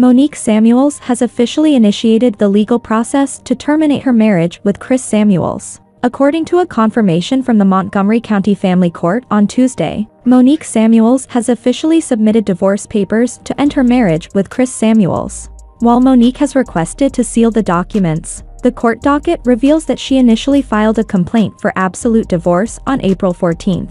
Monique Samuels has officially initiated the legal process to terminate her marriage with Chris Samuels. According to a confirmation from the Montgomery County Family Court on Tuesday, Monique Samuels has officially submitted divorce papers to end her marriage with Chris Samuels. While Monique has requested to seal the documents, the court docket reveals that she initially filed a complaint for absolute divorce on April 14.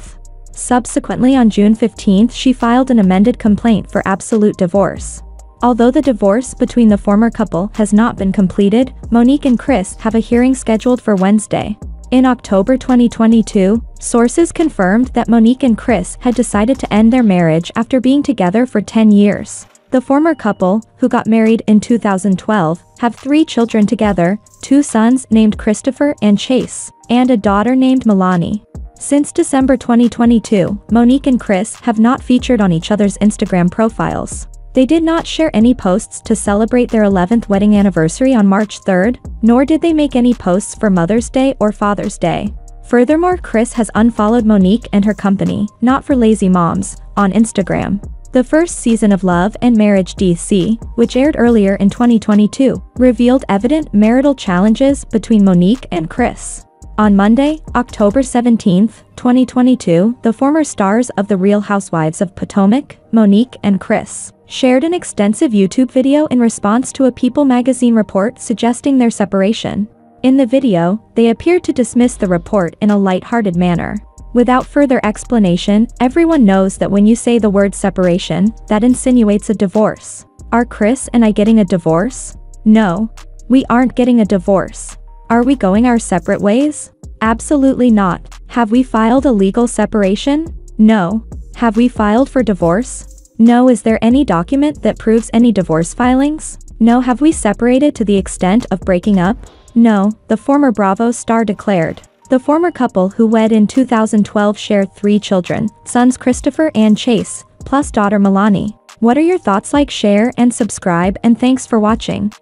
Subsequently on June 15 she filed an amended complaint for absolute divorce. Although the divorce between the former couple has not been completed, Monique and Chris have a hearing scheduled for Wednesday. In October 2022, sources confirmed that Monique and Chris had decided to end their marriage after being together for 10 years. The former couple, who got married in 2012, have three children together, two sons named Christopher and Chase, and a daughter named Milani. Since December 2022, Monique and Chris have not featured on each other's Instagram profiles. They did not share any posts to celebrate their 11th wedding anniversary on March 3rd, nor did they make any posts for Mother's Day or Father's Day. Furthermore Chris has unfollowed Monique and her company, Not for Lazy Moms, on Instagram. The first season of Love and Marriage DC, which aired earlier in 2022, revealed evident marital challenges between Monique and Chris. On Monday, October 17, 2022, the former stars of The Real Housewives of Potomac, Monique and Chris, shared an extensive YouTube video in response to a People magazine report suggesting their separation. In the video, they appeared to dismiss the report in a light-hearted manner. Without further explanation, everyone knows that when you say the word separation, that insinuates a divorce. Are Chris and I getting a divorce? No. We aren't getting a divorce. Are we going our separate ways? Absolutely not. Have we filed a legal separation? No. Have we filed for divorce? No. Is there any document that proves any divorce filings? No. Have we separated to the extent of breaking up? No, the former Bravo star declared. The former couple who wed in 2012 shared three children, sons Christopher and Chase, plus daughter Milani. What are your thoughts like share and subscribe and thanks for watching.